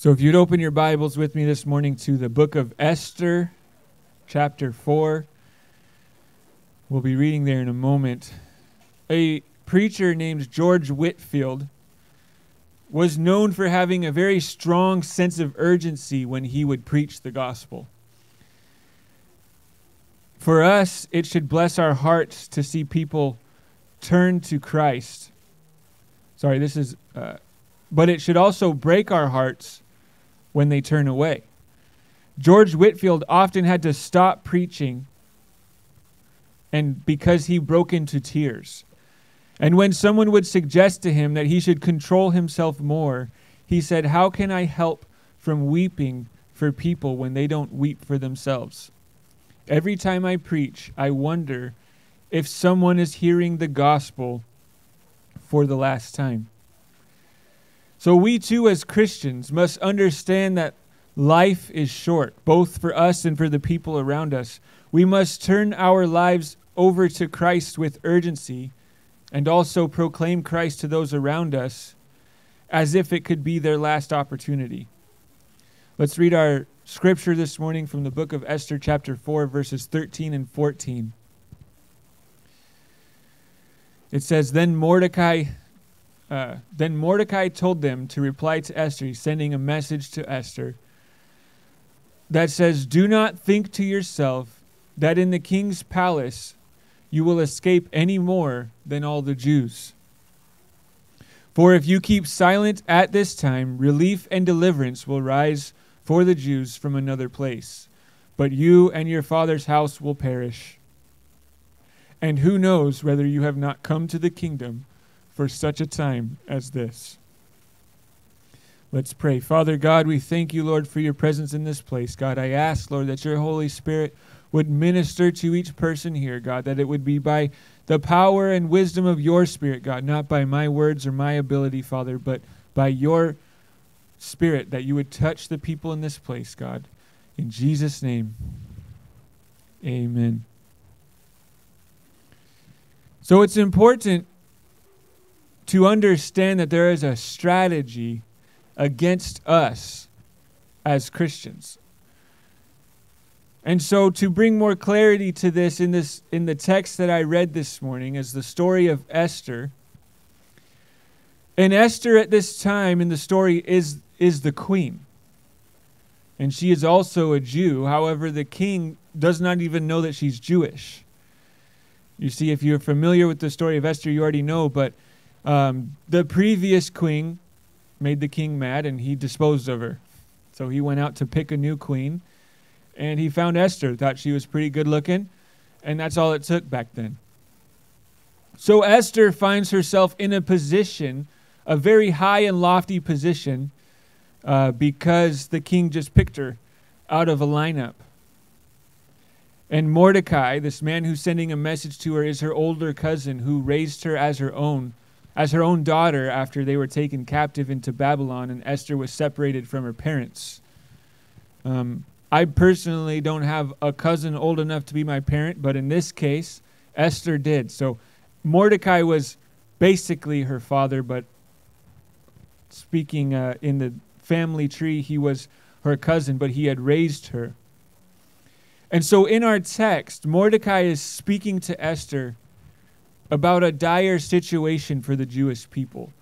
So, if you'd open your Bibles with me this morning to the book of Esther, chapter 4, we'll be reading there in a moment. A preacher named George Whitefield was known for having a very strong sense of urgency when he would preach the gospel. For us, it should bless our hearts to see people turn to Christ. Sorry, this is, uh, but it should also break our hearts when they turn away. George Whitefield often had to stop preaching and because he broke into tears. And when someone would suggest to him that he should control himself more, he said, How can I help from weeping for people when they don't weep for themselves? Every time I preach, I wonder if someone is hearing the gospel for the last time. So we too, as Christians, must understand that life is short, both for us and for the people around us. We must turn our lives over to Christ with urgency and also proclaim Christ to those around us as if it could be their last opportunity. Let's read our scripture this morning from the book of Esther, chapter 4, verses 13 and 14. It says, Then Mordecai uh, then Mordecai told them to reply to Esther, sending a message to Esther that says, Do not think to yourself that in the king's palace you will escape any more than all the Jews. For if you keep silent at this time, relief and deliverance will rise for the Jews from another place. But you and your father's house will perish. And who knows whether you have not come to the kingdom for such a time as this. Let's pray. Father God, we thank you, Lord, for your presence in this place. God, I ask, Lord, that your Holy Spirit would minister to each person here, God, that it would be by the power and wisdom of your Spirit, God, not by my words or my ability, Father, but by your Spirit, that you would touch the people in this place, God. In Jesus' name, amen. So it's important to understand that there is a strategy against us as Christians. And so to bring more clarity to this in this in the text that I read this morning is the story of Esther. And Esther at this time in the story is is the queen. And she is also a Jew. However, the king does not even know that she's Jewish. You see, if you're familiar with the story of Esther, you already know, but um, the previous queen made the king mad and he disposed of her. So he went out to pick a new queen and he found Esther, thought she was pretty good looking, and that's all it took back then. So Esther finds herself in a position, a very high and lofty position, uh, because the king just picked her out of a lineup. And Mordecai, this man who's sending a message to her, is her older cousin who raised her as her own as her own daughter after they were taken captive into Babylon and Esther was separated from her parents. Um, I personally don't have a cousin old enough to be my parent, but in this case, Esther did. So Mordecai was basically her father, but speaking uh, in the family tree, he was her cousin, but he had raised her. And so in our text, Mordecai is speaking to Esther about a dire situation for the Jewish people.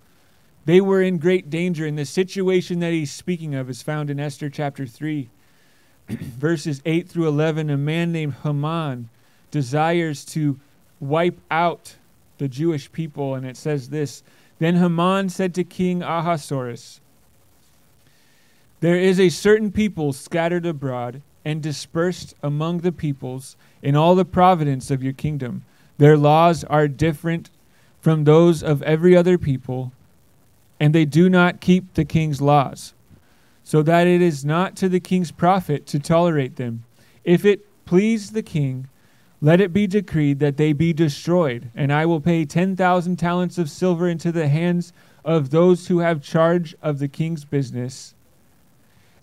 They were in great danger, and the situation that he's speaking of is found in Esther chapter 3, verses 8 through 11. A man named Haman desires to wipe out the Jewish people, and it says this Then Haman said to King Ahasuerus, There is a certain people scattered abroad and dispersed among the peoples in all the province of your kingdom their laws are different from those of every other people, and they do not keep the king's laws, so that it is not to the king's profit to tolerate them. If it please the king, let it be decreed that they be destroyed, and I will pay 10,000 talents of silver into the hands of those who have charge of the king's business,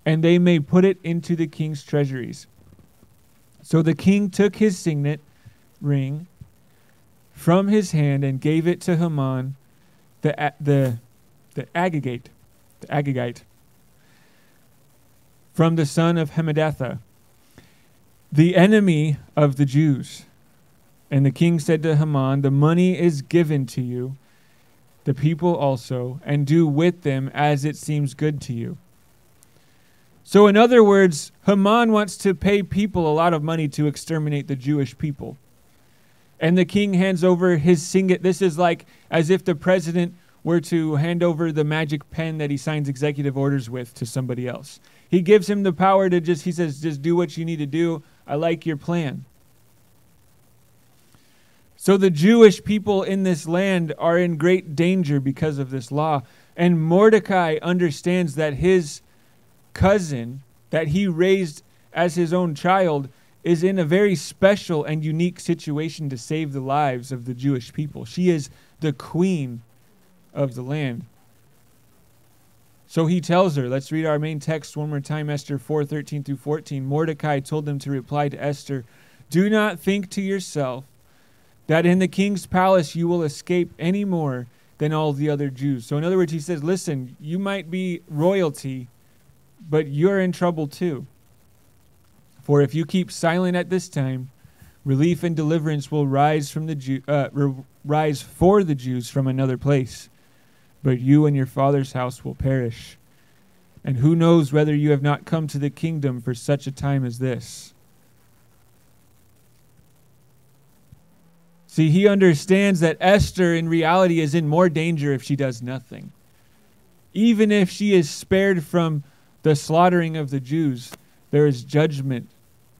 and they may put it into the king's treasuries. So the king took his signet ring from his hand and gave it to Haman, the, the, the Agagite, the Agagite, from the son of Hammedatha, the enemy of the Jews. And the king said to Haman, The money is given to you, the people also, and do with them as it seems good to you. So, in other words, Haman wants to pay people a lot of money to exterminate the Jewish people. And the king hands over his singlet. This is like as if the president were to hand over the magic pen that he signs executive orders with to somebody else. He gives him the power to just, he says, just do what you need to do. I like your plan. So the Jewish people in this land are in great danger because of this law. And Mordecai understands that his cousin, that he raised as his own child, is in a very special and unique situation to save the lives of the Jewish people. She is the queen of the land. So he tells her, let's read our main text one more time, Esther 4 13 through 14. Mordecai told them to reply to Esther, Do not think to yourself that in the king's palace you will escape any more than all the other Jews. So, in other words, he says, Listen, you might be royalty, but you're in trouble too. For if you keep silent at this time, relief and deliverance will rise from the Jew, uh, rise for the Jews from another place but you and your father's house will perish. And who knows whether you have not come to the kingdom for such a time as this? See, he understands that Esther in reality is in more danger if she does nothing. Even if she is spared from the slaughtering of the Jews, there is judgment,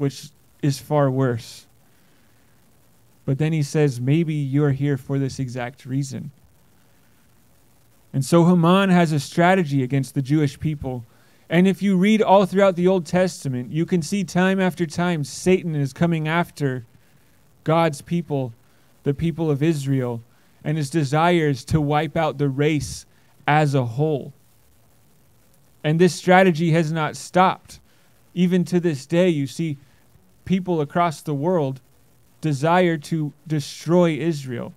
which is far worse. But then he says, maybe you're here for this exact reason. And so Haman has a strategy against the Jewish people. And if you read all throughout the Old Testament, you can see time after time Satan is coming after God's people, the people of Israel, and his desires to wipe out the race as a whole. And this strategy has not stopped. Even to this day, you see people across the world desire to destroy Israel.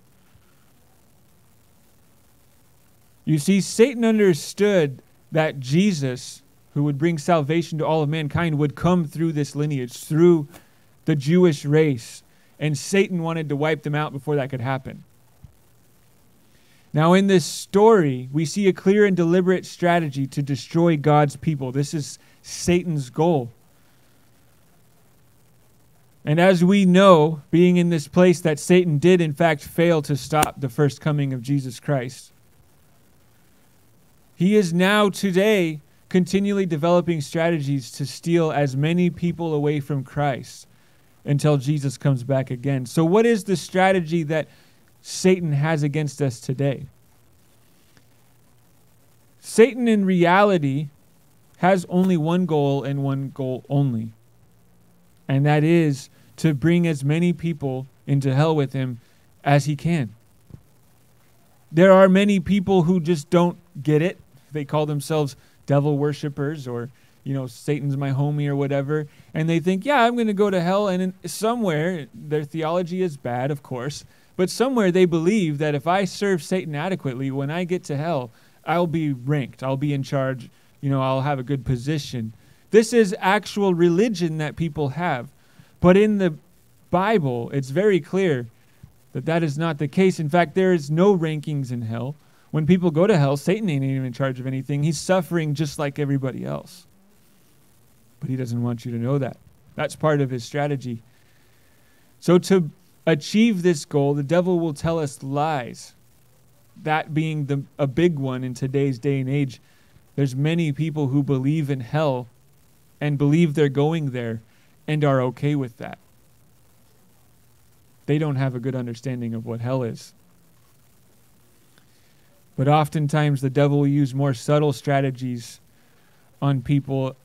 You see, Satan understood that Jesus, who would bring salvation to all of mankind, would come through this lineage, through the Jewish race. And Satan wanted to wipe them out before that could happen. Now, in this story, we see a clear and deliberate strategy to destroy God's people. This is Satan's goal. And as we know, being in this place, that Satan did in fact fail to stop the first coming of Jesus Christ. He is now, today, continually developing strategies to steal as many people away from Christ until Jesus comes back again. So, what is the strategy that Satan has against us today? Satan, in reality, has only one goal and one goal only, and that is to bring as many people into hell with him as he can. There are many people who just don't get it. They call themselves devil worshippers or you know satan's my homie or whatever. And they think yeah i'm going to go to hell. And somewhere their theology is bad of course but somewhere they believe that if i serve satan adequately when i get to hell i'll be ranked. I'll be in charge. You know i'll have a good position. This is actual religion that people have but in the bible it's very clear that that is not the case in fact there is no rankings in hell when people go to hell, Satan ain't even in charge of anything. He's suffering just like everybody else. But he doesn't want you to know that. That's part of his strategy. So, to achieve this goal, the devil will tell us lies. That being the, a big one in today's day and age. There's many people who believe in hell and believe they're going there and are okay with that. They don't have a good understanding of what hell is. But oftentimes the devil will use more subtle strategies on people,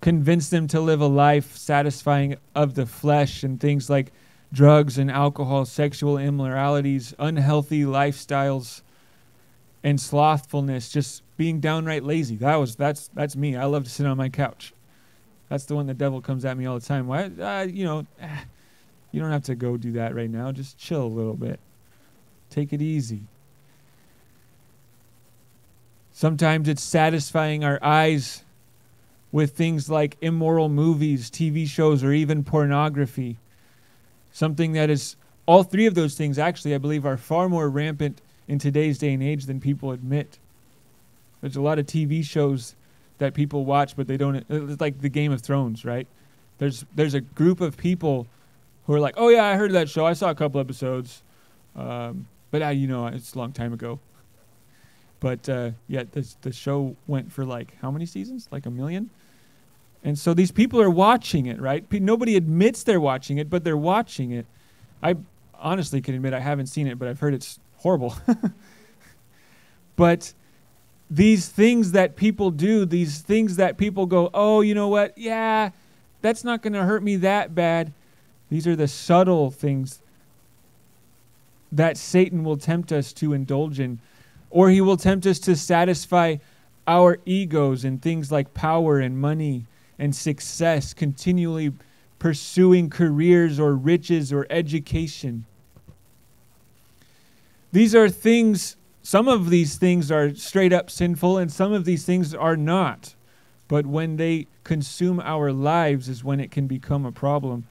convince them to live a life satisfying of the flesh and things like drugs and alcohol, sexual immoralities, unhealthy lifestyles, and slothfulness, just being downright lazy. That was that's that's me. I love to sit on my couch. That's the one the devil comes at me all the time. Why, uh, you know, you don't have to go do that right now. Just chill a little bit. Take it easy. Sometimes it's satisfying our eyes with things like immoral movies, TV shows, or even pornography. Something that is, all three of those things actually, I believe, are far more rampant in today's day and age than people admit. There's a lot of TV shows that people watch, but they don't. It's like the Game of Thrones, right? There's there's a group of people who are like, "Oh yeah, I heard that show. I saw a couple episodes, um, but uh, you know, it's a long time ago." But uh, yeah, this, the show went for like how many seasons? Like a million. And so these people are watching it, right? P- nobody admits they're watching it, but they're watching it. I honestly can admit I haven't seen it, but I've heard it's horrible. but these things that people do, these things that people go, oh, you know what? Yeah, that's not going to hurt me that bad. These are the subtle things that Satan will tempt us to indulge in, or he will tempt us to satisfy our egos in things like power and money and success, continually pursuing careers or riches or education. These are things some of these things are straight up sinful and some of these things are not. But when they consume our lives is when it can become a problem.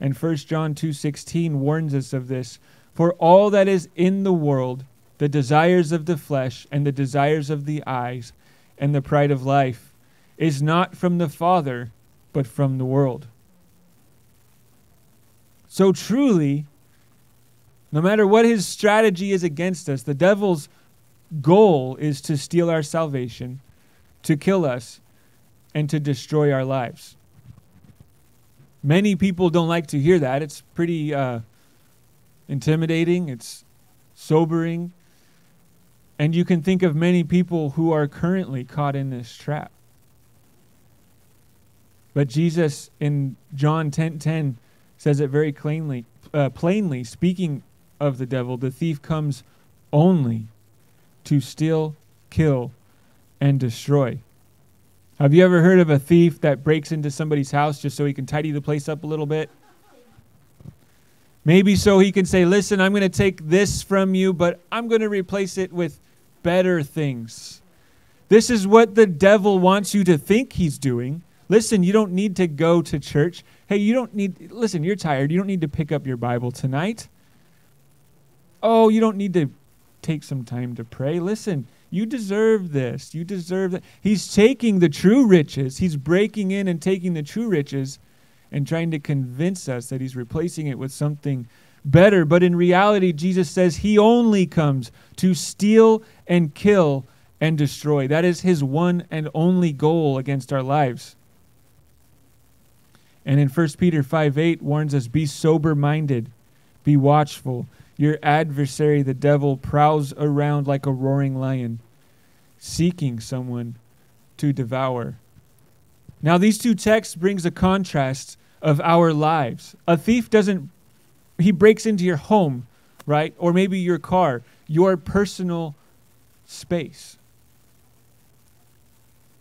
And 1 John 2:16 warns us of this. For all that is in the world, the desires of the flesh and the desires of the eyes and the pride of life is not from the Father, but from the world. So truly, no matter what his strategy is against us, the devil's goal is to steal our salvation, to kill us, and to destroy our lives. Many people don't like to hear that. It's pretty uh, intimidating, it's sobering. And you can think of many people who are currently caught in this trap. But Jesus in John 10:10 10, 10 says it very plainly, uh, plainly speaking of the devil, the thief comes only to steal, kill, and destroy. Have you ever heard of a thief that breaks into somebody's house just so he can tidy the place up a little bit? Maybe so he can say, Listen, I'm going to take this from you, but I'm going to replace it with better things. This is what the devil wants you to think he's doing. Listen, you don't need to go to church. Hey, you don't need, listen, you're tired. You don't need to pick up your Bible tonight. Oh, you don't need to take some time to pray. Listen, you deserve this. You deserve that. He's taking the true riches, he's breaking in and taking the true riches and trying to convince us that he's replacing it with something better. But in reality, Jesus says he only comes to steal and kill and destroy. That is his one and only goal against our lives. And in 1 Peter 5 8 warns us be sober minded, be watchful. Your adversary, the devil, prowls around like a roaring lion, seeking someone to devour. Now, these two texts brings a contrast of our lives. A thief doesn't he breaks into your home, right? Or maybe your car, your personal space.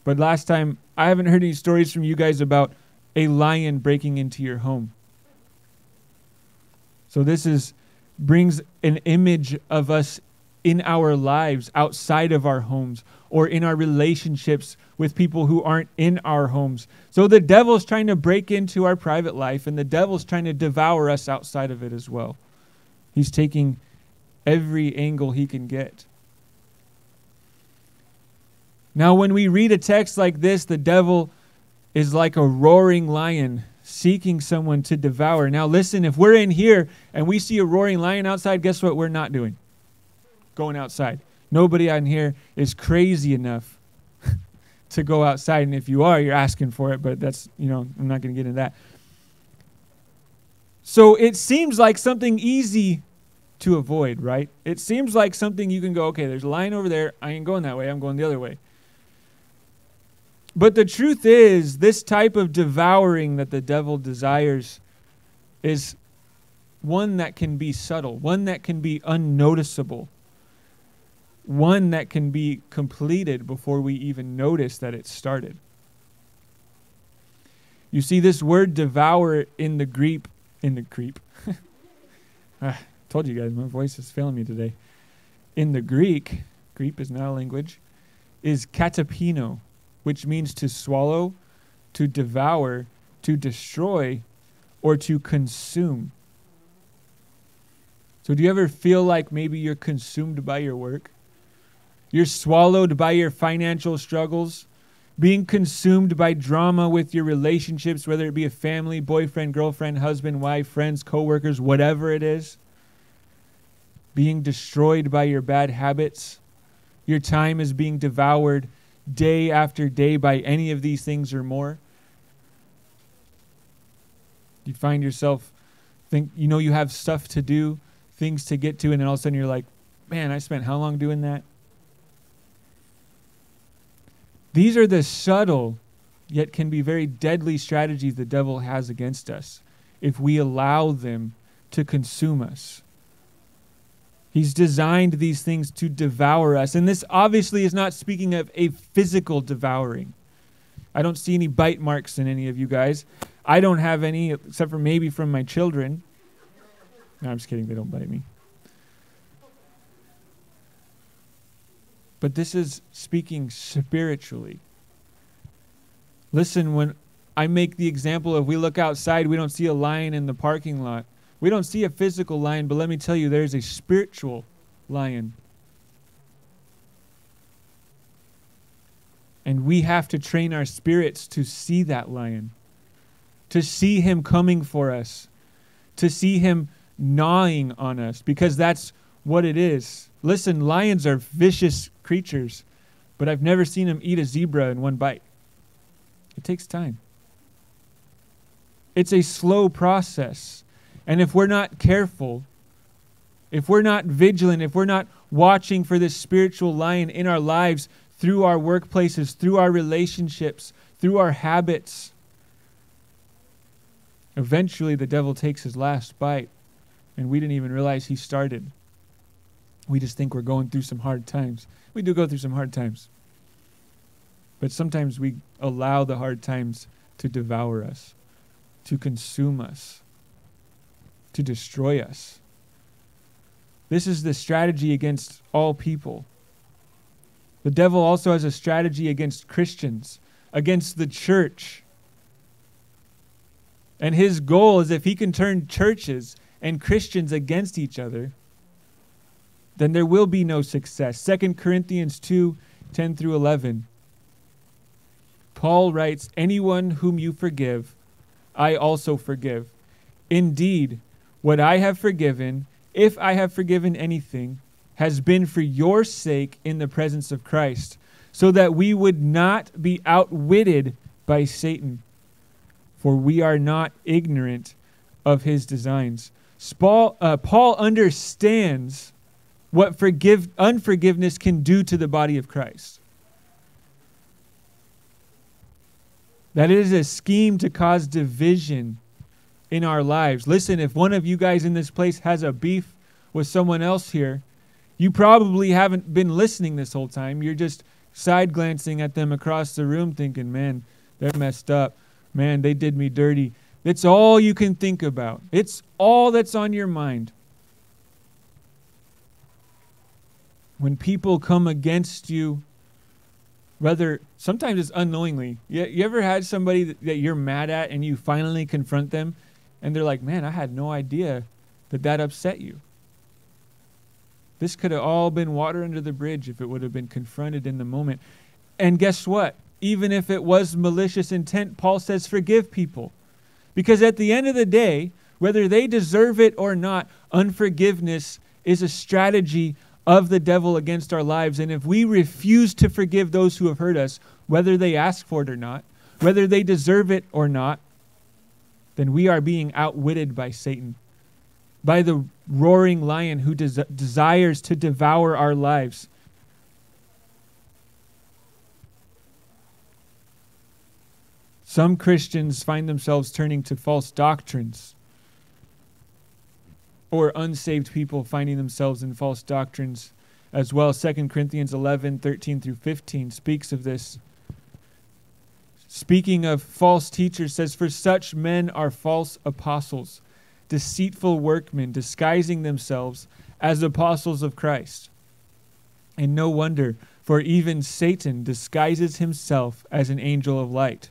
But last time, I haven't heard any stories from you guys about a lion breaking into your home. So this is brings an image of us in our lives outside of our homes or in our relationships with people who aren't in our homes. So the devil's trying to break into our private life and the devil's trying to devour us outside of it as well. He's taking every angle he can get. Now, when we read a text like this, the devil is like a roaring lion seeking someone to devour. Now, listen, if we're in here and we see a roaring lion outside, guess what we're not doing? Going outside. Nobody out here is crazy enough to go outside. And if you are, you're asking for it, but that's, you know, I'm not going to get into that. So it seems like something easy to avoid, right? It seems like something you can go, okay, there's a lion over there. I ain't going that way. I'm going the other way. But the truth is, this type of devouring that the devil desires is one that can be subtle, one that can be unnoticeable, one that can be completed before we even notice that it started. You see, this word devour in the Greek, in the Greek, ah, told you guys, my voice is failing me today. In the Greek, Greek is not a language, is katapino which means to swallow, to devour, to destroy, or to consume. So, do you ever feel like maybe you're consumed by your work? You're swallowed by your financial struggles, being consumed by drama with your relationships, whether it be a family, boyfriend, girlfriend, husband, wife, friends, coworkers, whatever it is. Being destroyed by your bad habits. Your time is being devoured day after day by any of these things or more. You find yourself think you know you have stuff to do, things to get to, and then all of a sudden you're like, man, I spent how long doing that? These are the subtle, yet can be very deadly strategies the devil has against us if we allow them to consume us. He's designed these things to devour us. And this obviously is not speaking of a physical devouring. I don't see any bite marks in any of you guys. I don't have any, except for maybe from my children. No, I'm just kidding. They don't bite me. But this is speaking spiritually. Listen, when I make the example of we look outside, we don't see a lion in the parking lot. We don't see a physical lion, but let me tell you, there's a spiritual lion. And we have to train our spirits to see that lion, to see him coming for us, to see him gnawing on us, because that's what it is. Listen, lions are vicious creatures, but I've never seen them eat a zebra in one bite. It takes time. It's a slow process. And if we're not careful, if we're not vigilant, if we're not watching for this spiritual lion in our lives through our workplaces, through our relationships, through our habits, eventually the devil takes his last bite, and we didn't even realize he started. We just think we're going through some hard times. We do go through some hard times. But sometimes we allow the hard times to devour us, to consume us, to destroy us. This is the strategy against all people. The devil also has a strategy against Christians, against the church. And his goal is if he can turn churches and Christians against each other, then there will be no success. 2 Corinthians 2 10 through 11. Paul writes, Anyone whom you forgive, I also forgive. Indeed, what I have forgiven, if I have forgiven anything, has been for your sake in the presence of Christ, so that we would not be outwitted by Satan. For we are not ignorant of his designs. Paul, uh, Paul understands what forgive, unforgiveness can do to the body of Christ. That it is a scheme to cause division in our lives. Listen, if one of you guys in this place has a beef with someone else here, you probably haven't been listening this whole time. You're just side glancing at them across the room thinking, man, they're messed up. Man, they did me dirty. It's all you can think about, it's all that's on your mind. when people come against you, whether sometimes it's unknowingly. You, you ever had somebody that, that you're mad at and you finally confront them and they're like, man, I had no idea that that upset you? This could have all been water under the bridge if it would have been confronted in the moment. And guess what? Even if it was malicious intent, Paul says, forgive people. Because at the end of the day, whether they deserve it or not, unforgiveness is a strategy of the devil against our lives. And if we refuse to forgive those who have hurt us, whether they ask for it or not, whether they deserve it or not, then we are being outwitted by Satan, by the roaring lion who des- desires to devour our lives. Some Christians find themselves turning to false doctrines or unsaved people finding themselves in false doctrines as well. 2 Corinthians 11, 13 through 15 speaks of this. Speaking of false teachers, says, For such men are false apostles, deceitful workmen, disguising themselves as apostles of Christ. And no wonder, for even Satan disguises himself as an angel of light.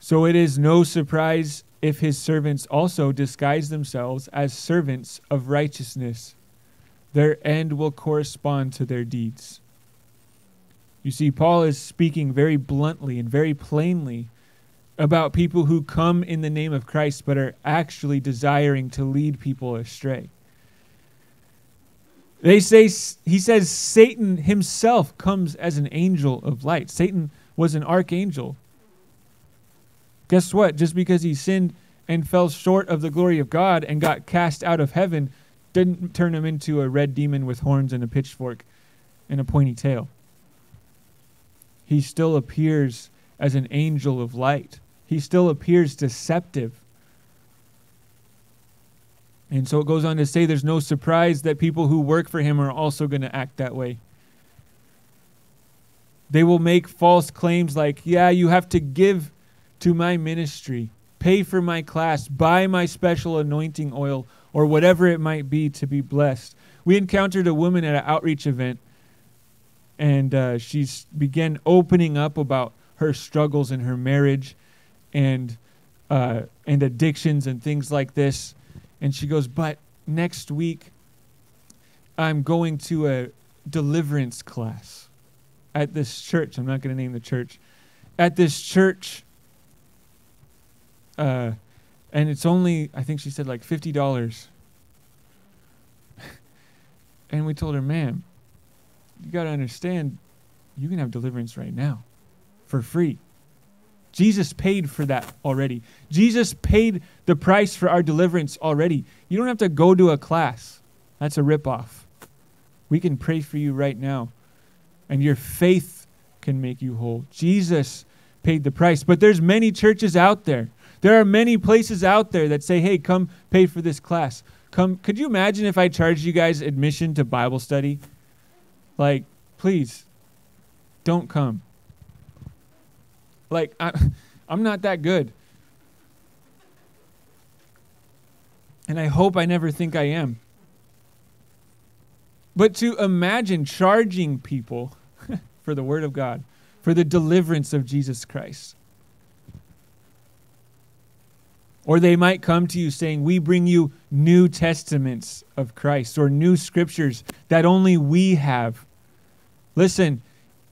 So it is no surprise if his servants also disguise themselves as servants of righteousness. Their end will correspond to their deeds. You see, Paul is speaking very bluntly and very plainly about people who come in the name of Christ but are actually desiring to lead people astray. They say he says Satan himself comes as an angel of light. Satan was an archangel. Guess what? Just because he sinned and fell short of the glory of God and got cast out of heaven didn't turn him into a red demon with horns and a pitchfork and a pointy tail. He still appears as an angel of light. He still appears deceptive. And so it goes on to say there's no surprise that people who work for him are also going to act that way. They will make false claims like, yeah, you have to give to my ministry, pay for my class, buy my special anointing oil, or whatever it might be to be blessed. We encountered a woman at an outreach event, and uh, she began opening up about her struggles in her marriage and uh, and addictions and things like this. And she goes, But next week, I'm going to a deliverance class at this church. I'm not going to name the church. At this church, uh, and it's only, I think she said like $50. and we told her, ma'am, you got to understand, you can have deliverance right now for free. Jesus paid for that already. Jesus paid the price for our deliverance already. You don't have to go to a class. That's a ripoff. We can pray for you right now, and your faith can make you whole. Jesus paid the price. But there's many churches out there. There are many places out there that say, "Hey, come pay for this class." Come. Could you imagine if I charged you guys admission to Bible study? Like, please don't come. Like, I, I'm not that good. And I hope I never think I am. But to imagine charging people for the Word of God, for the deliverance of Jesus Christ. Or they might come to you saying, We bring you new testaments of Christ or new scriptures that only we have. Listen,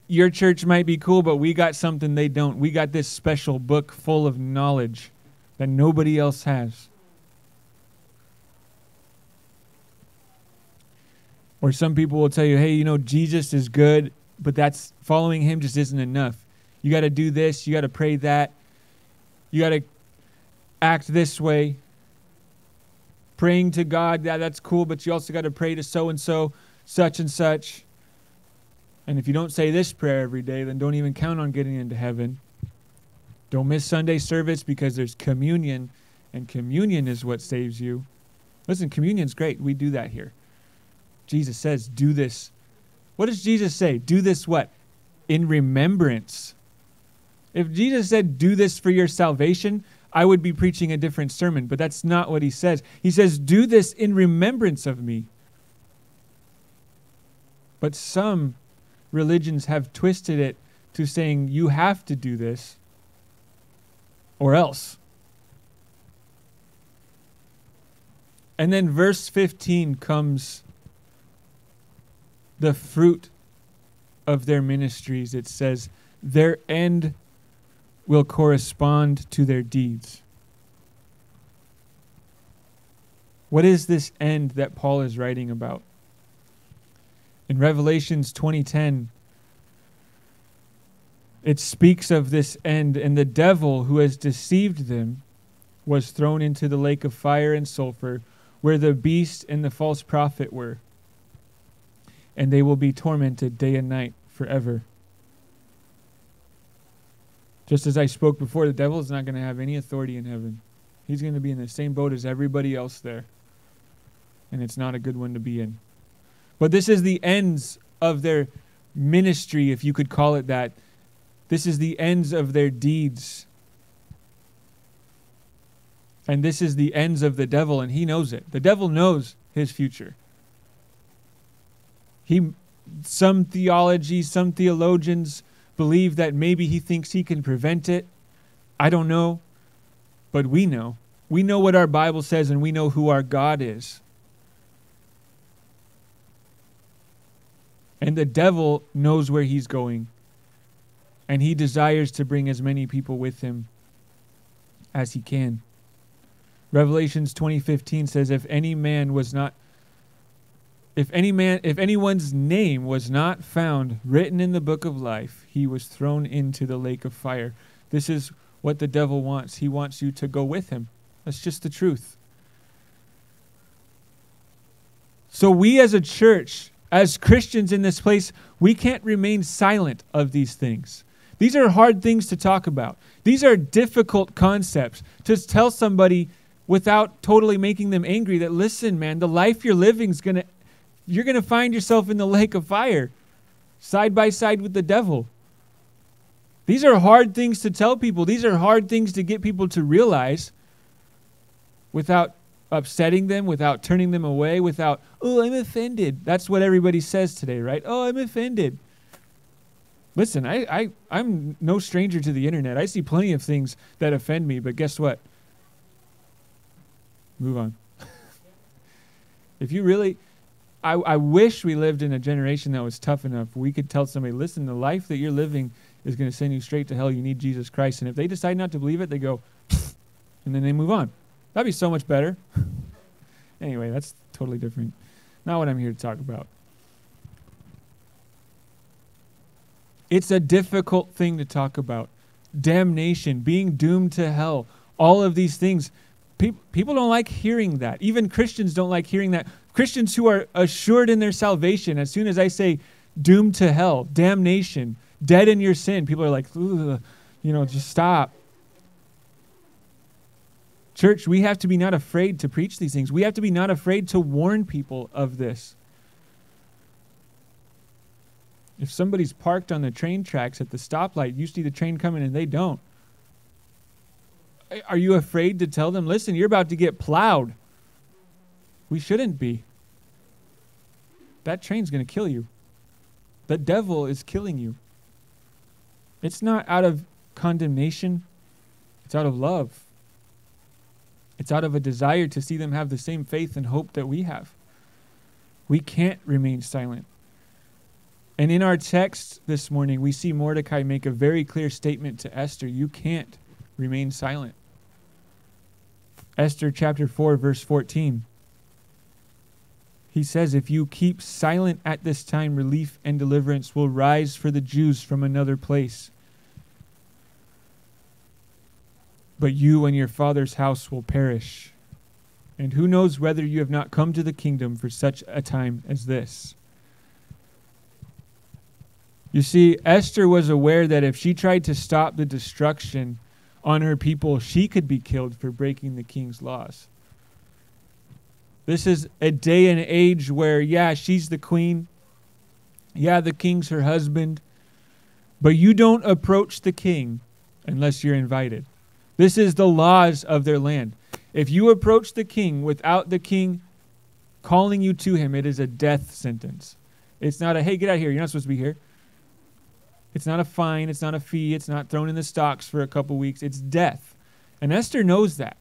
your church might be cool, but we got something they don't. We got this special book full of knowledge that nobody else has. Or some people will tell you, hey, you know, Jesus is good, but that's following him just isn't enough. You got to do this, you got to pray that, you got to act this way. Praying to God, yeah, that's cool, but you also got to pray to so and so, such and such. And if you don't say this prayer every day, then don't even count on getting into heaven. Don't miss Sunday service because there's communion, and communion is what saves you. Listen, communion's great. We do that here. Jesus says, do this. What does Jesus say? Do this what? In remembrance. If Jesus said, do this for your salvation, I would be preaching a different sermon, but that's not what he says. He says, do this in remembrance of me. But some religions have twisted it to saying you have to do this or else. And then verse 15 comes the fruit of their ministries. It says, their end will correspond to their deeds. What is this end that Paul is writing about? In Revelations 20:10, it speaks of this end, and the devil who has deceived them was thrown into the lake of fire and sulfur, where the beast and the false prophet were. And they will be tormented day and night forever. Just as I spoke before, the devil is not going to have any authority in heaven. He's going to be in the same boat as everybody else there. And it's not a good one to be in. But this is the ends of their ministry, if you could call it that. This is the ends of their deeds. And this is the ends of the devil, and he knows it. The devil knows his future. He, some theology, some theologians believe that maybe he thinks he can prevent it, I don't know, but we know. We know what our Bible says and we know who our God is. And the devil knows where he's going. And he desires to bring as many people with him as he can. Revelations 20:15 says if any man was not if any man if anyone's name was not found written in the book of life, he was thrown into the lake of fire. This is what the devil wants. He wants you to go with him. That's just the truth. So we as a church, as Christians in this place, we can't remain silent of these things. These are hard things to talk about. These are difficult concepts to tell somebody without totally making them angry that listen, man, the life you're living is going to you're going to find yourself in the lake of fire side by side with the devil. These are hard things to tell people. These are hard things to get people to realize without upsetting them, without turning them away, without, oh, I'm offended. That's what everybody says today, right? Oh, I'm offended. Listen, I, I, I'm no stranger to the internet. I see plenty of things that offend me, but guess what? Move on. if you really, I, I wish we lived in a generation that was tough enough. We could tell somebody, listen, the life that you're living is going to send you straight to hell. You need Jesus Christ. And if they decide not to believe it, they go, and then they move on. That'd be so much better. anyway, that's totally different. Not what I'm here to talk about. It's a difficult thing to talk about. Damnation, being doomed to hell, all of these things. Pe- people don't like hearing that. Even Christians don't like hearing that. Christians who are assured in their salvation, as soon as I say doomed to hell, damnation, dead in your sin, people are like, you know, just stop. Church, we have to be not afraid to preach these things. We have to be not afraid to warn people of this. If somebody's parked on the train tracks at the stoplight, you see the train coming and they don't. Are you afraid to tell them, listen, you're about to get plowed? We shouldn't be. That train's going to kill you. The devil is killing you. It's not out of condemnation, it's out of love. It's out of a desire to see them have the same faith and hope that we have. We can't remain silent. And in our text this morning, we see Mordecai make a very clear statement to Esther you can't remain silent. Esther chapter 4, verse 14. He says, If you keep silent at this time, relief and deliverance will rise for the Jews from another place. But you and your father's house will perish. And who knows whether you have not come to the kingdom for such a time as this? You see, Esther was aware that if she tried to stop the destruction on her people, she could be killed for breaking the king's laws. This is a day and age where, yeah, she's the queen. Yeah, the king's her husband. But you don't approach the king unless you're invited. This is the laws of their land. If you approach the king without the king calling you to him, it is a death sentence. It's not a, hey, get out of here. You're not supposed to be here. It's not a fine, it's not a fee, it's not thrown in the stocks for a couple weeks. It's death. And Esther knows that.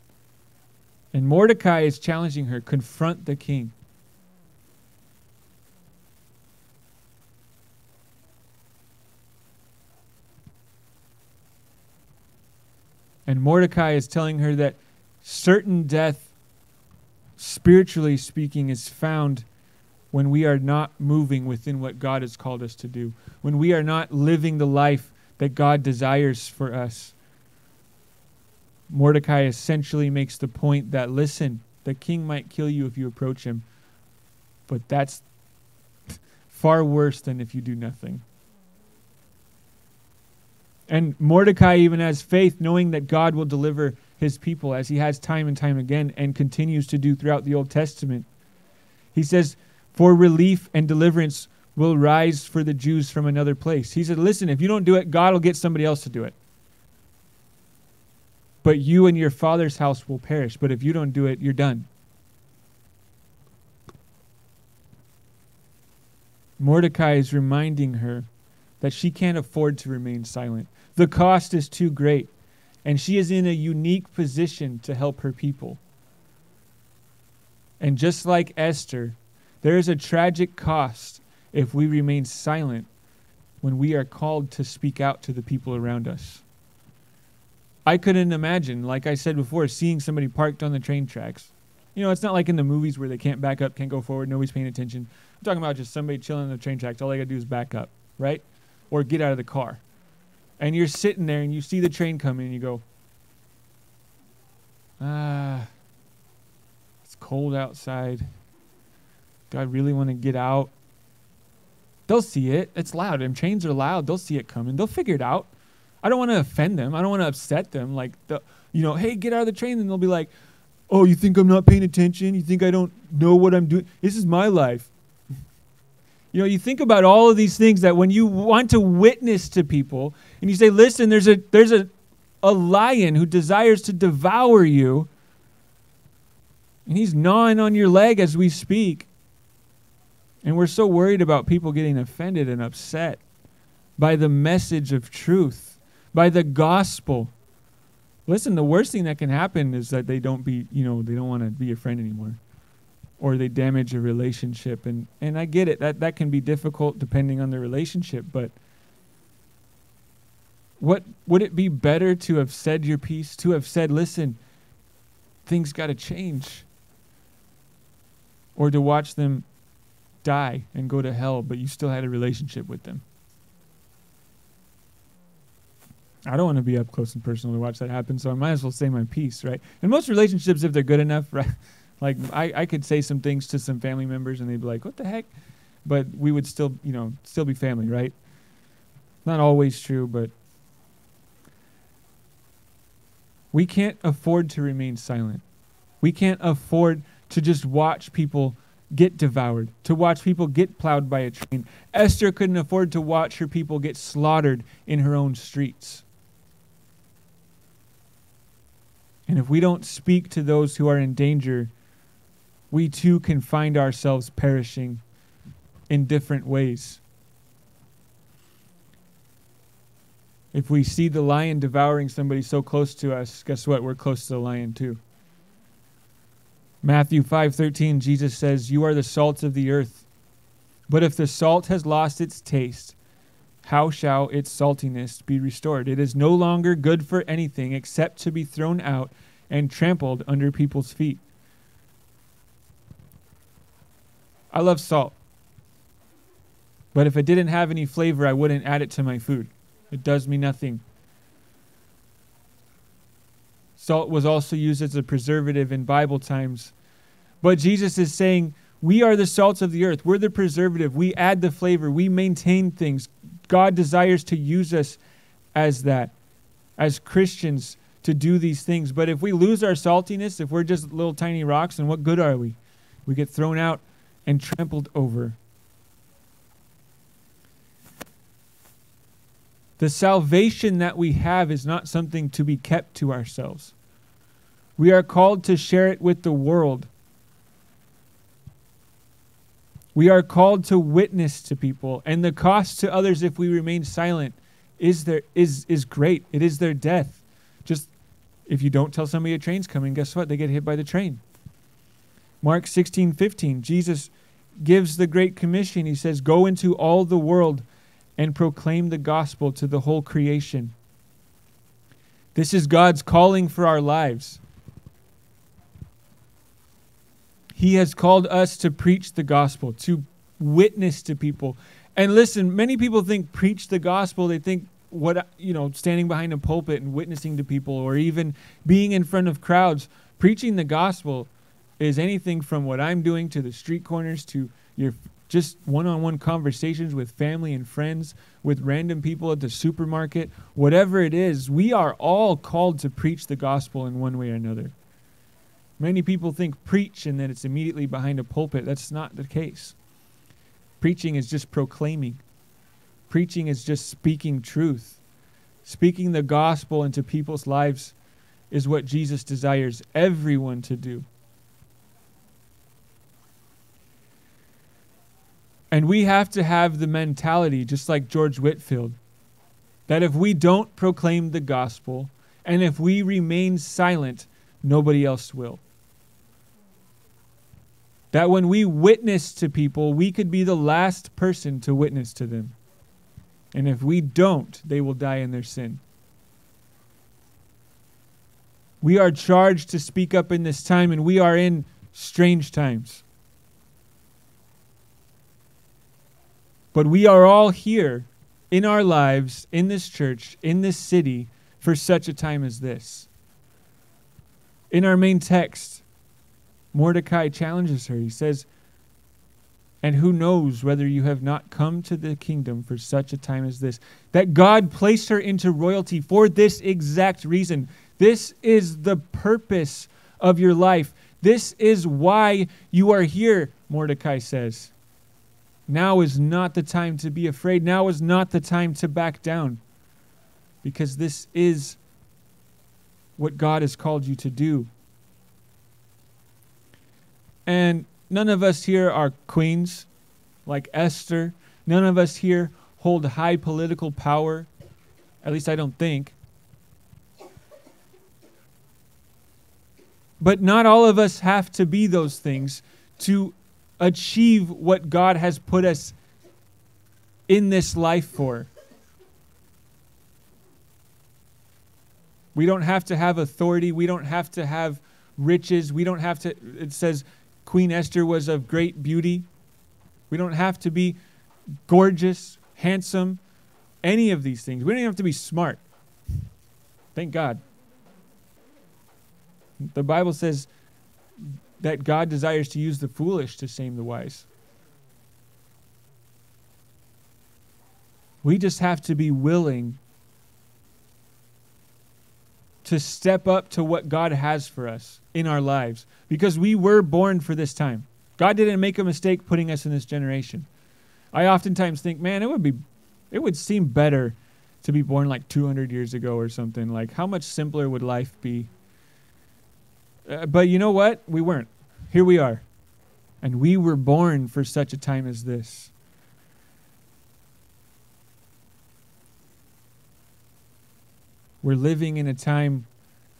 And Mordecai is challenging her confront the king. And Mordecai is telling her that certain death, spiritually speaking, is found when we are not moving within what God has called us to do, when we are not living the life that God desires for us. Mordecai essentially makes the point that listen, the king might kill you if you approach him, but that's far worse than if you do nothing. And Mordecai even has faith, knowing that God will deliver his people as he has time and time again and continues to do throughout the Old Testament. He says, for relief and deliverance will rise for the Jews from another place. He said, Listen, if you don't do it, God will get somebody else to do it. But you and your father's house will perish. But if you don't do it, you're done. Mordecai is reminding her that she can't afford to remain silent. The cost is too great. And she is in a unique position to help her people. And just like Esther, there is a tragic cost if we remain silent when we are called to speak out to the people around us. I couldn't imagine, like I said before, seeing somebody parked on the train tracks. You know, it's not like in the movies where they can't back up, can't go forward, nobody's paying attention. I'm talking about just somebody chilling on the train tracks. All they gotta do is back up, right? Or get out of the car. And you're sitting there and you see the train coming and you go, ah, it's cold outside. Do I really want to get out? They'll see it. It's loud. And trains are loud. They'll see it coming. They'll figure it out. I don't want to offend them. I don't want to upset them. Like, the, you know, hey, get out of the train. And they'll be like, oh, you think I'm not paying attention? You think I don't know what I'm doing? This is my life. You know, you think about all of these things that when you want to witness to people and you say, listen, there's a there's a a lion who desires to devour you, and he's gnawing on your leg as we speak. And we're so worried about people getting offended and upset by the message of truth, by the gospel. Listen, the worst thing that can happen is that they don't be, you know, they don't want to be your friend anymore. Or they damage a relationship. And, and I get it. That that can be difficult depending on the relationship, but what would it be better to have said your piece, to have said, listen, things got to change? Or to watch them die and go to hell, but you still had a relationship with them. I don't want to be up close and personal to watch that happen, so I might as well say my piece, right? And most relationships, if they're good enough, right? Like I, I could say some things to some family members and they'd be like, What the heck? But we would still, you know, still be family, right? Not always true, but we can't afford to remain silent. We can't afford to just watch people get devoured, to watch people get plowed by a train. Esther couldn't afford to watch her people get slaughtered in her own streets. And if we don't speak to those who are in danger, we too can find ourselves perishing in different ways. If we see the lion devouring somebody so close to us, guess what? We're close to the lion too. Matthew 5:13 Jesus says, "You are the salt of the earth. But if the salt has lost its taste, how shall its saltiness be restored? It is no longer good for anything except to be thrown out and trampled under people's feet." I love salt. But if it didn't have any flavor, I wouldn't add it to my food. It does me nothing. Salt was also used as a preservative in Bible times. But Jesus is saying, we are the salt of the earth. We're the preservative. We add the flavor. We maintain things. God desires to use us as that, as Christians, to do these things. But if we lose our saltiness, if we're just little tiny rocks, then what good are we? We get thrown out and trampled over. The salvation that we have is not something to be kept to ourselves. We are called to share it with the world. We are called to witness to people, and the cost to others if we remain silent is their is is great. It is their death. Just if you don't tell somebody a train's coming, guess what? They get hit by the train. Mark 16, 15, Jesus gives the Great Commission. He says, Go into all the world and proclaim the gospel to the whole creation. This is God's calling for our lives. He has called us to preach the gospel, to witness to people. And listen, many people think preach the gospel, they think what you know, standing behind a pulpit and witnessing to people or even being in front of crowds. Preaching the gospel is anything from what I'm doing to the street corners to your just one-on-one conversations with family and friends, with random people at the supermarket, whatever it is, we are all called to preach the gospel in one way or another. Many people think preach and that it's immediately behind a pulpit. That's not the case. Preaching is just proclaiming. Preaching is just speaking truth. Speaking the gospel into people's lives is what Jesus desires everyone to do. And we have to have the mentality, just like George Whitefield, that if we don't proclaim the gospel, And if we remain silent, nobody else will. That when we witness to people, we could be the last person to witness to them. And if we don't, they will die in their sin. We are charged to speak up in this time, and we are in strange times. But we are all here in our lives, in this church, in this city, for such a time as this. In our main text, Mordecai challenges her. He says, And who knows whether you have not come to the kingdom for such a time as this? That God placed her into royalty for this exact reason. This is the purpose of your life. This is why you are here, Mordecai says. Now is not the time to be afraid. Now is not the time to back down. Because this is what God has called you to do. And none of us here are queens like Esther. None of us here hold high political power. At least I don't think. But not all of us have to be those things to achieve what God has put us in this life for. We don't have to have authority. We don't have to have riches. We don't have to, it says Queen Esther was of great beauty. We don't have to be gorgeous, handsome, any of these things. We don't even have to be smart. Thank God. The Bible says that God desires to use the foolish to shame the wise. We just have to be willing to step up to what God has for us in our lives because we were born for this time. God didn't make a mistake putting us in this generation. I oftentimes think, man, it would be it would seem better to be born like 200 years ago or something. Like how much simpler would life be uh, but you know what? We weren't. Here we are. And we were born for such a time as this. We're living in a time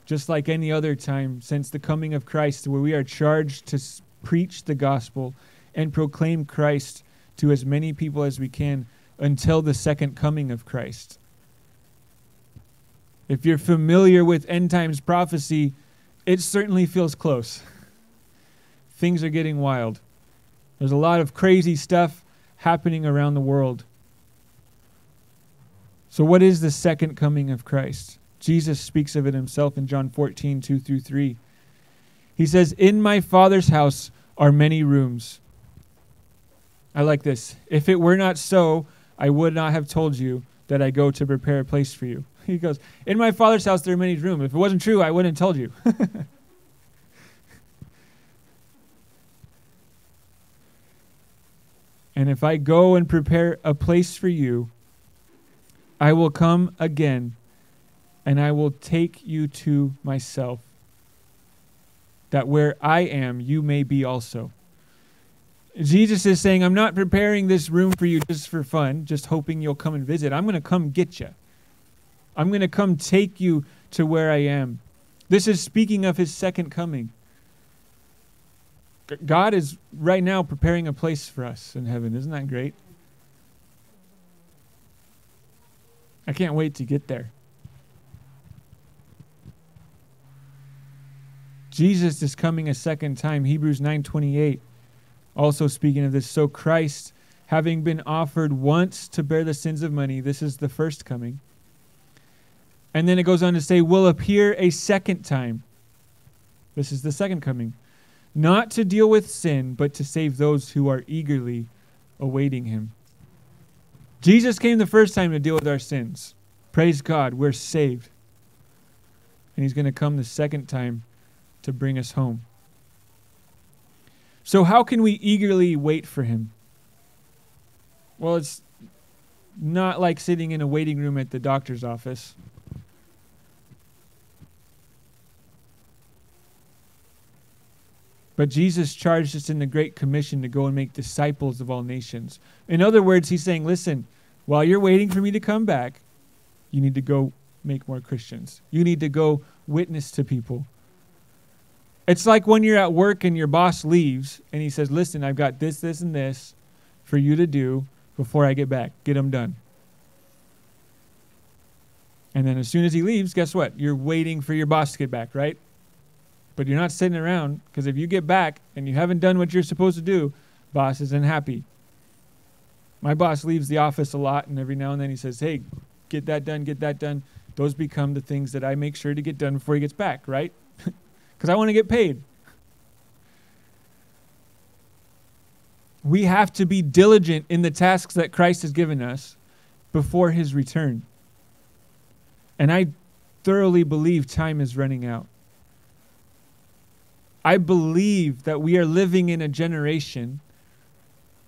just like any other time since the coming of Christ where we are charged to preach the gospel and proclaim Christ to as many people as we can until the second coming of Christ. If you're familiar with end times prophecy, it certainly feels close. Things are getting wild. There's a lot of crazy stuff happening around the world. So, what is the second coming of Christ? Jesus speaks of it himself in John 14, 2 through 3. He says, In my Father's house are many rooms. I like this. If it were not so, I would not have told you that I go to prepare a place for you. He goes, In my father's house there are many rooms. If it wasn't true, I wouldn't have told you. and if I go and prepare a place for you, I will come again and I will take you to myself, that where I am, you may be also. Jesus is saying, I'm not preparing this room for you just for fun, just hoping you'll come and visit. I'm going to come get you. I'm going to come take you to where I am. This is speaking of his second coming. God is right now preparing a place for us in heaven. Isn't that great? I can't wait to get there. Jesus is coming a second time. Hebrews 9:28 also speaking of this. So Christ having been offered once to bear the sins of many, this is the first coming and then it goes on to say, will appear a second time. This is the second coming. Not to deal with sin, but to save those who are eagerly awaiting him. Jesus came the first time to deal with our sins. Praise God, we're saved. And he's going to come the second time to bring us home. So, how can we eagerly wait for him? Well, it's not like sitting in a waiting room at the doctor's office. But Jesus charged us in the Great Commission to go and make disciples of all nations. In other words, he's saying, listen, while you're waiting for me to come back, you need to go make more Christians. You need to go witness to people. It's like when you're at work and your boss leaves and he says, Listen, I've got this, this, and this for you to do before I get back. Get them done. And then as soon as he leaves, guess what? You're waiting for your boss to get back, right? But you're not sitting around because if you get back and you haven't done what you're supposed to do, boss isn't happy. My boss leaves the office a lot, and every now and then he says, Hey, get that done, get that done. Those become the things that I make sure to get done before he gets back, right? Because I want to get paid. We have to be diligent in the tasks that Christ has given us before his return. And I thoroughly believe time is running out. I believe that we are living in a generation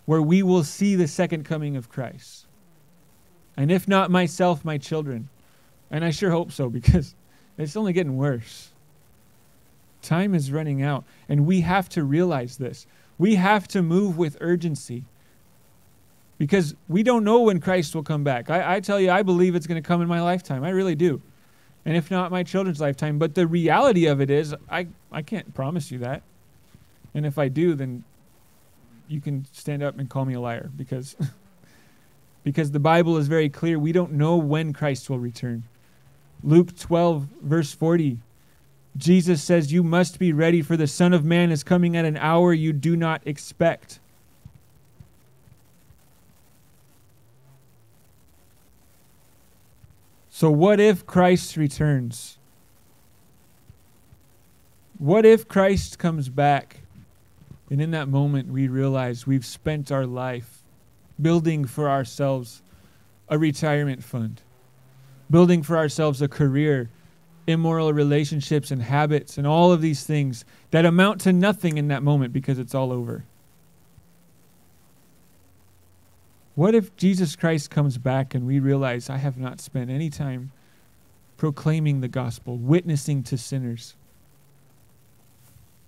where we will see the second coming of Christ. And if not myself, my children. And I sure hope so because it's only getting worse. Time is running out. And we have to realize this. We have to move with urgency because we don't know when Christ will come back. I, I tell you, I believe it's going to come in my lifetime. I really do and if not my children's lifetime. But the reality of it is, I, I can't promise you that. And if I do, then you can stand up and call me a liar because because the Bible is very clear. We don't know when Christ will return. Luke 12 verse 40 Jesus says you must be ready for the son of man is coming at an hour you do not expect. So, what if Christ returns? What if Christ comes back and in that moment we realize we've spent our life building for ourselves a retirement fund, building for ourselves a career, immoral relationships and habits, and all of these things that amount to nothing in that moment because it's all over? What if Jesus Christ comes back and we realize I have not spent any time proclaiming the gospel, witnessing to sinners?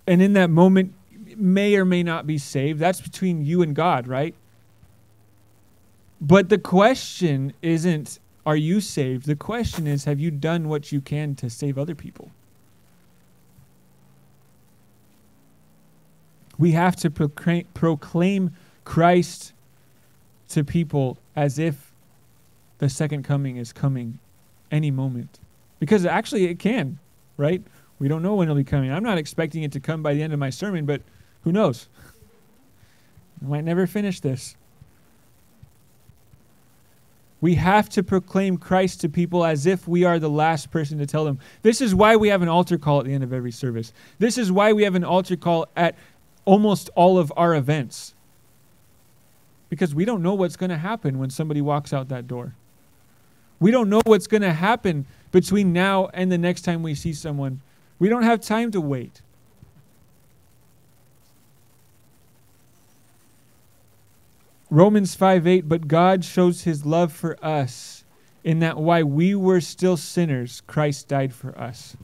And in that moment, may or may not be saved. That's between you and God, right? But the question isn't, are you saved? The question is, have you done what you can to save other people? We have to proclaim, Christ to people as if the second coming is coming any moment. Because actually it can, right? We don't know when it'll be coming. I'm not expecting it to come by the end of my sermon, but who knows? I might never finish this. We have to proclaim Christ to people as if we are the last person to tell them. This is why we have an altar call at the end of every service. This is why we have an altar call at almost all of our events because we don't know what's going to happen when somebody walks out that door. We don't know what's going to happen between now and the next time we see someone. We don't have time to wait. Romans 5 8, but God shows his love for us in that while we were still sinners, Christ died for us.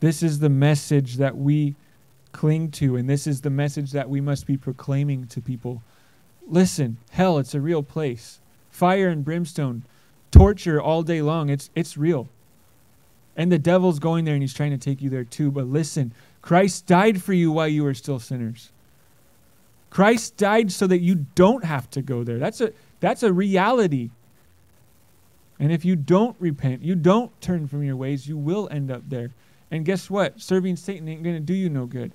This is the message that we cling to, and this is the message that we must be proclaiming to people Listen, hell, it's a real place. Fire and brimstone, torture all day long, it's, it's real. And the devil's going there and he's trying to take you there too. But listen, Christ died for you while you were still sinners. Christ died so that you don't have to go there. That's a, that's a reality. And if you don't repent, you don't turn from your ways, you will end up there. And guess what? Serving Satan ain't going to do you no good.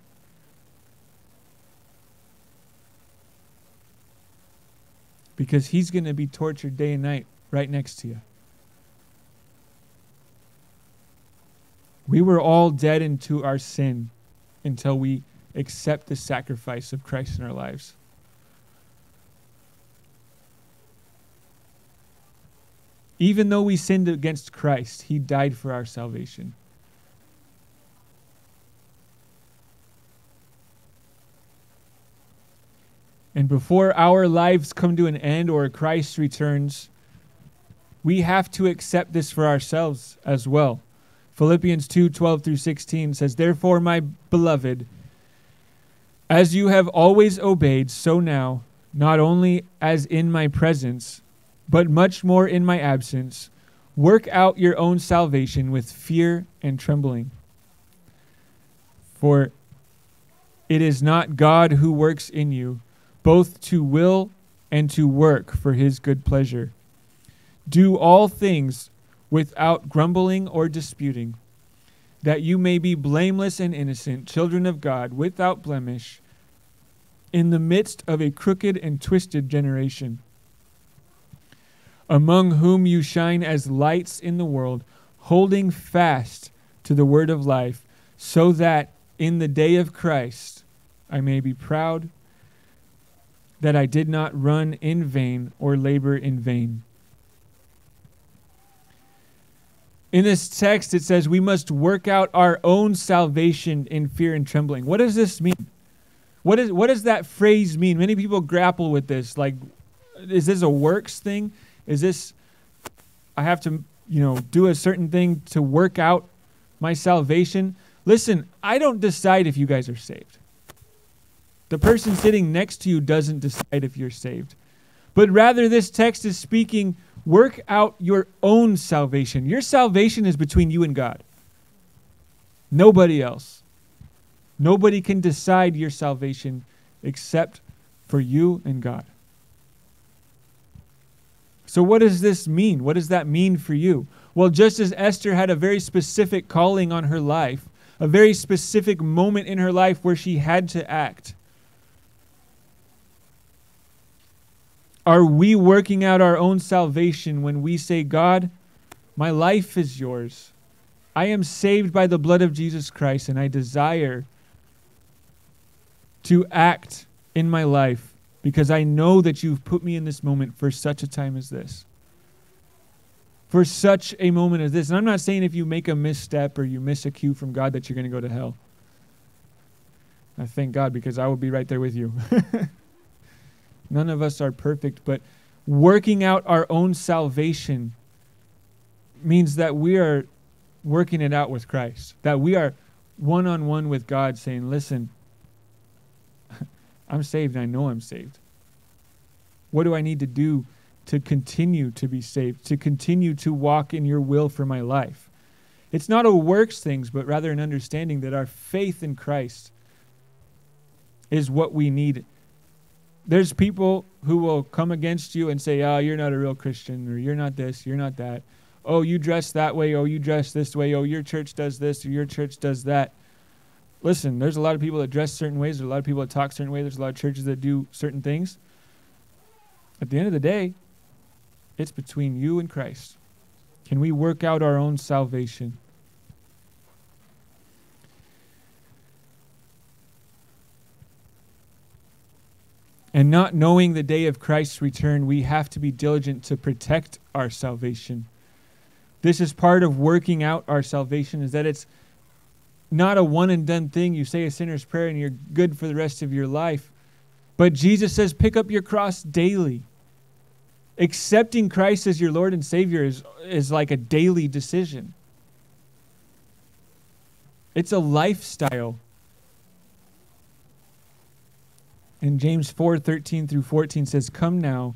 Because he's going to be tortured day and night right next to you. We were all dead into our sin until we accept the sacrifice of Christ in our lives. Even though we sinned against Christ, he died for our salvation. And before our lives come to an end or Christ returns, we have to accept this for ourselves as well. Philippians 2 12 through 16 says, Therefore, my beloved, as you have always obeyed, so now, not only as in my presence, but much more in my absence, Work out your own salvation with fear and trembling. For it is not God who works in you, both to will and to work for his good pleasure. Do all things without grumbling or disputing, that you may be blameless and innocent, children of God, without blemish, in the midst of a crooked and twisted generation, among whom you shine as lights in the world, holding fast to the word of life, so that in the day of Christ, I may be proud that I did not run in vain or labor in vain. In this text, it says we must work out our own salvation in fear and trembling. What does this mean? What, is, what does that phrase mean? Many people grapple with this. Like, is this a works thing? Is this, I have to, you know, do a certain thing to work out my salvation? Listen, I don't decide if you guys are saved. The person sitting next to you doesn't decide if you're saved. But rather, this text is speaking work out your own salvation. Your salvation is between you and God, nobody else. Nobody can decide your salvation except for you and God. So, what does this mean? What does that mean for you? Well, just as Esther had a very specific calling on her life, a very specific moment in her life where she had to act, Are we working out our own salvation when we say, God, my life is yours? I am saved by the blood of Jesus Christ, and I desire to act in my life because I know that you've put me in this moment for such a time as this. For such a moment as this. And I'm not saying if you make a misstep or you miss a cue from God that you're going to go to hell. I thank God because I will be right there with you. None of us are perfect, but working out our own salvation means that we are working it out with Christ, that we are one on one with God saying, Listen, I'm saved. I know I'm saved. What do I need to do to continue to be saved, to continue to walk in your will for my life? It's not a works things, but rather an understanding that our faith in Christ is what we need there's people who will come against you and say, "Oh, you're not a real Christian, or you're not this, you're not that. Oh, you dress that way. Oh, you dress this way. Oh, your church does this, or your church does that." Listen, there's a lot of people that dress certain ways. There's a lot of people that talk certain ways. There's a lot of churches that do certain things. At the end of the day, it's between you and Christ. Can we work out our own salvation? And not knowing the day of Christ's return, we have to be diligent to protect our salvation. This is part of working out our salvation, is that it's not a one and done thing. You say a sinner's prayer and you're good for the rest of your life. But Jesus says, pick up your cross daily. Accepting Christ as your Lord and Savior is, is like a daily decision. It's a lifestyle And James 4 13 through 14 says, Come now,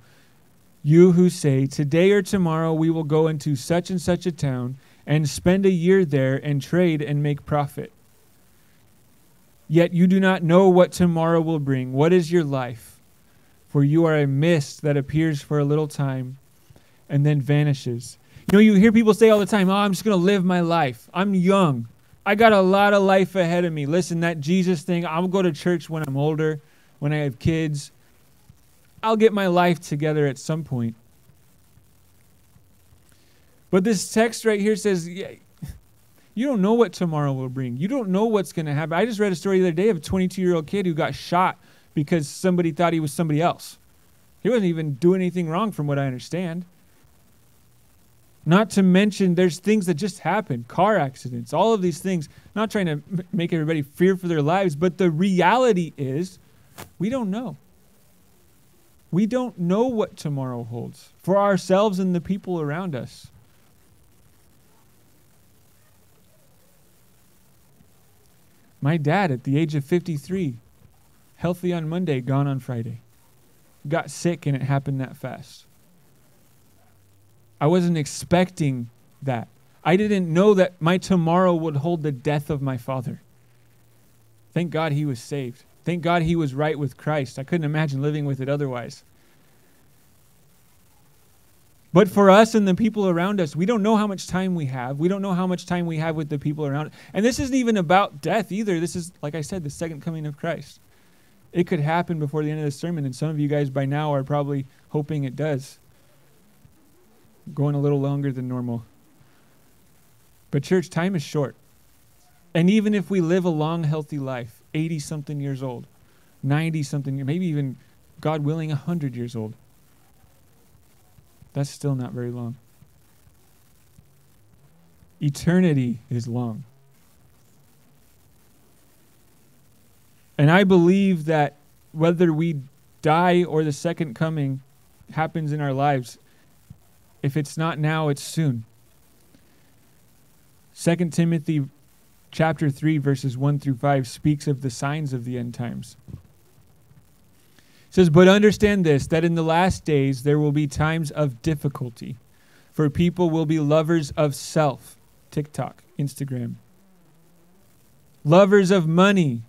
you who say, Today or tomorrow we will go into such and such a town and spend a year there and trade and make profit. Yet you do not know what tomorrow will bring. What is your life? For you are a mist that appears for a little time and then vanishes. You know, you hear people say all the time, Oh, I'm just going to live my life. I'm young. I got a lot of life ahead of me. Listen, that Jesus thing, I'll go to church when I'm older when I have kids. I'll get my life together at some point. But this text right here says, yeah, you don't know what tomorrow will bring. You don't know what's going to happen. I just read a story the other day of a 22 year old kid who got shot because somebody thought he was somebody else. He wasn't even doing anything wrong, from what I understand. Not to mention, there's things that just happen car accidents, all of these things. Not trying to make everybody fear for their lives, but the reality is we don't know. We don't know what tomorrow holds for ourselves and the people around us. My dad, at the age of 53, healthy on Monday, gone on Friday, got sick, and it happened that fast. I wasn't expecting that. I didn't know that my tomorrow would hold the death of my father. Thank God he was saved. Thank God he was right with Christ. I couldn't imagine living with it otherwise. But for us and the people around us, we don't know how much time we have. We don't know how much time we have with the people around. And this isn't even about death either. This is, like I said, the second coming of Christ. It could happen before the end of the sermon, and some of you guys by now are probably hoping it does. Going a little longer than normal. But, church, time is short. And even if we live a long, healthy life, 80 something years old, 90 something, maybe even, God willing, 100 years old, that's still not very long. Eternity is long. And I believe that whether we die or the second coming happens in our lives, if it's not now, it's soon. 2 Timothy chapter 3 verses 1 through 5 speaks of the signs of the end times says, But understand this, that in the last days there will be times of difficulty, for people will be lovers of self, TikTok, Instagram, lovers of money.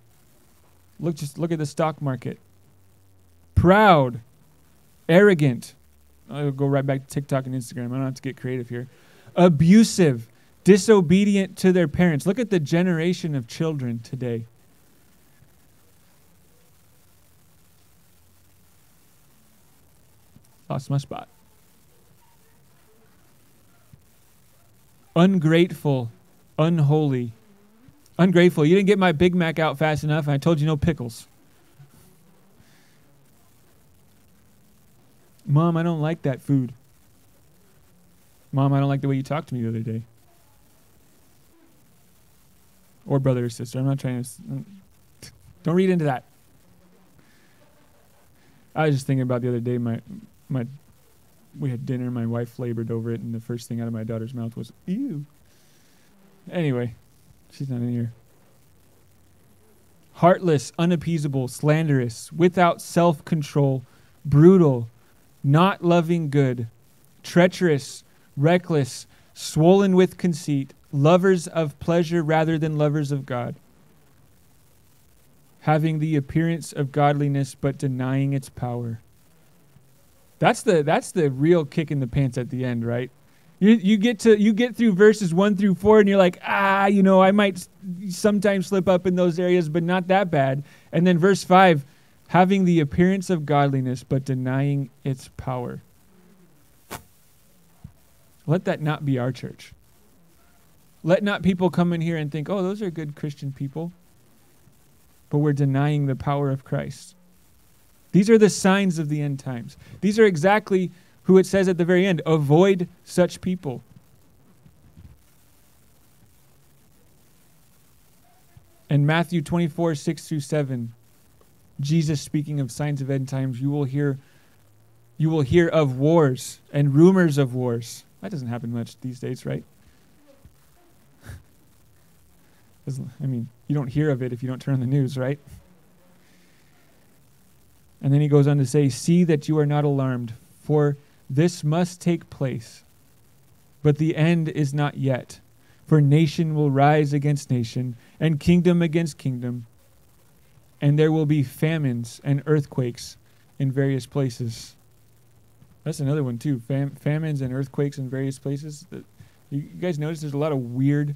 Look, just look at the stock market. Proud, arrogant. I'll go right back to TikTok and Instagram. I don't have to get creative here. Abusive, disobedient to their parents. Look at the generation of children today. Lost my spot. Ungrateful, unholy. Ungrateful. You didn't get my Big Mac out fast enough, and I told you no pickles. Mom, I don't like that food. Mom, I don't like the way you talked to me the other day. Or brother or sister. I'm not trying to. Uh, don't read into that. I was just thinking about the other day. My my we had dinner. My wife labored over it, and the first thing out of my daughter's mouth was "ew." Anyway, she's not in here. Heartless, unappeasable, slanderous, without self-control, brutal, not loving good, treacherous, reckless, swollen with conceit, lovers of pleasure rather than lovers of God, having the appearance of godliness but denying its power. That's the that's the real kick in the pants at the end, right? You you get to you get through verses 1 through 4 and you're like, "Ah, you know, I might sometimes slip up in those areas, but not that bad." And then verse 5, having the appearance of godliness but denying its power. Let that not be our church. Let not people come in here and think, "Oh, those are good Christian people." But we're denying the power of Christ. These are the signs of the end times. These are exactly who it says at the very end avoid such people. In Matthew 24, 6 through 7, Jesus speaking of signs of end times, you will hear you will hear of wars and rumors of wars. That doesn't happen much these days, right? I mean, you don't hear of it if you don't turn on the news, right? And then he goes on to say, See that you are not alarmed, for this must take place. But the end is not yet. For nation will rise against nation, and kingdom against kingdom. And there will be famines and earthquakes in various places. That's another one, too. Fam- famines and earthquakes in various places. Uh, you guys notice there's a lot of weird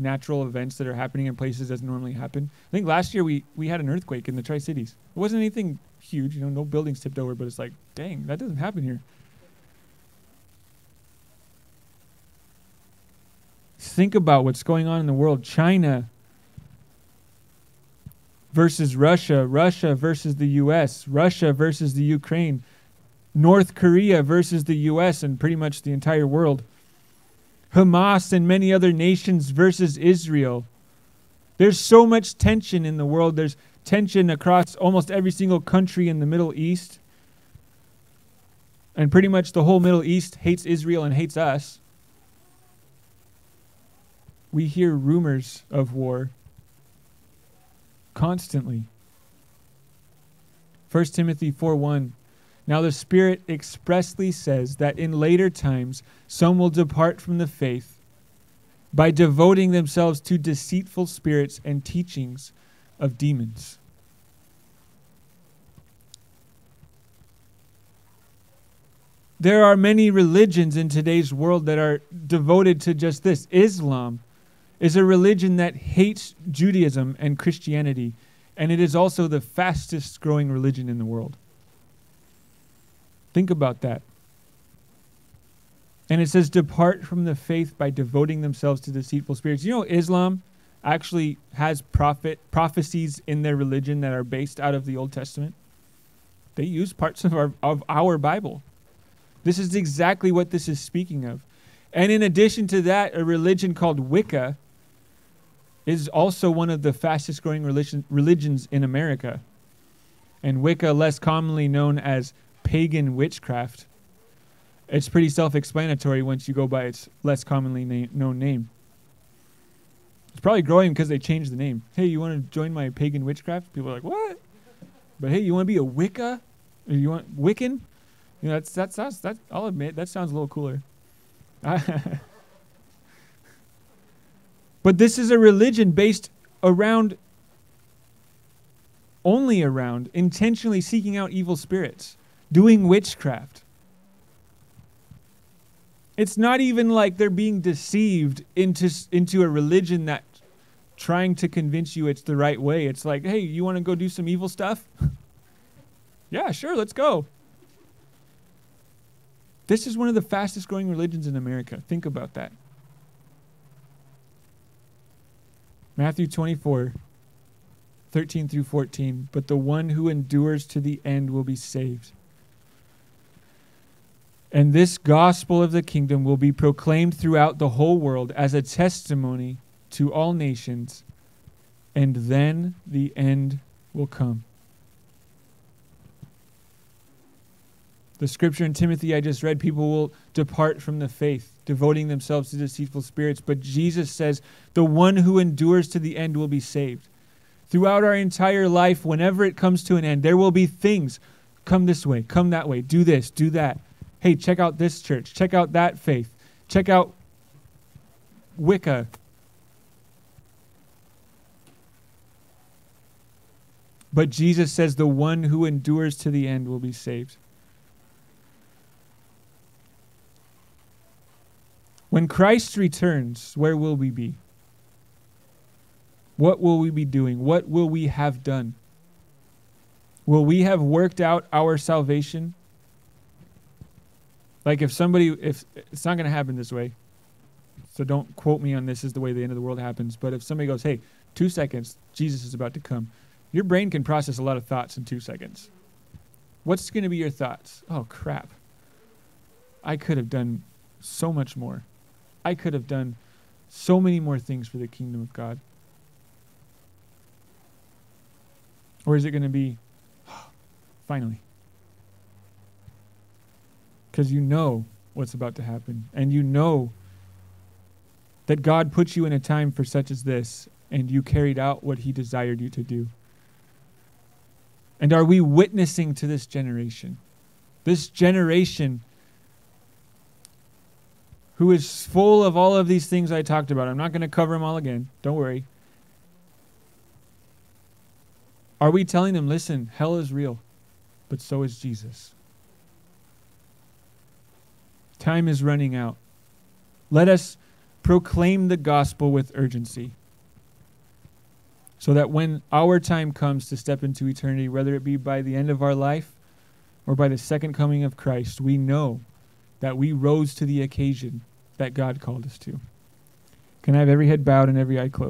natural events that are happening in places that normally happen. I think last year we, we had an earthquake in the Tri Cities. It wasn't anything huge, you know, no buildings tipped over, but it's like, dang, that doesn't happen here. Think about what's going on in the world. China versus Russia, Russia versus the US, Russia versus the Ukraine, North Korea versus the US, and pretty much the entire world. Hamas and many other nations versus Israel. There's so much tension in the world. There's tension across almost every single country in the Middle East. And pretty much the whole Middle East hates Israel and hates us. We hear rumors of war constantly. 1 Timothy 4 1 Now the Spirit expressly says that in later times some will depart from the faith by devoting themselves to deceitful spirits and teachings of demons. There are many religions in today's world that are devoted to just this. Islam is a religion that hates Judaism and Christianity, and it is also the fastest growing religion in the world. Think about that. And it says, depart from the faith by devoting themselves to deceitful spirits. You know, Islam actually has prophet prophecies in their religion that are based out of the Old Testament. They use parts of our of our Bible. This is exactly what this is speaking of. And in addition to that, a religion called Wicca is also one of the fastest growing religion, religions in America. And Wicca, less commonly known as pagan witchcraft, it's pretty self explanatory once you go by its less commonly na- known name. It's probably growing because they changed the name. Hey, you want to join my pagan witchcraft? People are like, what? But hey, you want to be a Wicca? You want Wiccan? You know, that's that sounds that I'll admit that sounds a little cooler. but this is a religion based around only around intentionally seeking out evil spirits, doing witchcraft. It's not even like they're being deceived into into a religion that trying to convince you it's the right way. It's like, "Hey, you want to go do some evil stuff?" yeah, sure, let's go. This is one of the fastest growing religions in America. Think about that. Matthew 24, 13 through 14. But the one who endures to the end will be saved. And this gospel of the kingdom will be proclaimed throughout the whole world as a testimony to all nations, and then the end will come. The scripture in Timothy I just read people will depart from the faith, devoting themselves to deceitful spirits. But Jesus says, the one who endures to the end will be saved. Throughout our entire life, whenever it comes to an end, there will be things come this way, come that way, do this, do that. Hey, check out this church, check out that faith, check out Wicca. But Jesus says, the one who endures to the end will be saved. When Christ returns, where will we be? What will we be doing? What will we have done? Will we have worked out our salvation? Like if somebody, if it's not going to happen this way, so don't quote me on this is the way the end of the world happens. But if somebody goes, hey, two seconds, Jesus is about to come, your brain can process a lot of thoughts in two seconds. What's going to be your thoughts? Oh, crap. I could have done so much more. I could have done so many more things for the kingdom of God. Or is it going to be, finally? Because you know what's about to happen. And you know that God put you in a time for such as this, and you carried out what He desired you to do. And are we witnessing to this generation? This generation who is full of all of these things I talked about. I'm not going to cover them all again. Don't worry. Are we telling them, listen, hell is real, but so is Jesus? Time is running out. Let us proclaim the gospel with urgency so that when our time comes to step into eternity, whether it be by the end of our life or by the second coming of Christ, we know that we rose to the occasion that God called us to. Can I have every head bowed and every eye closed?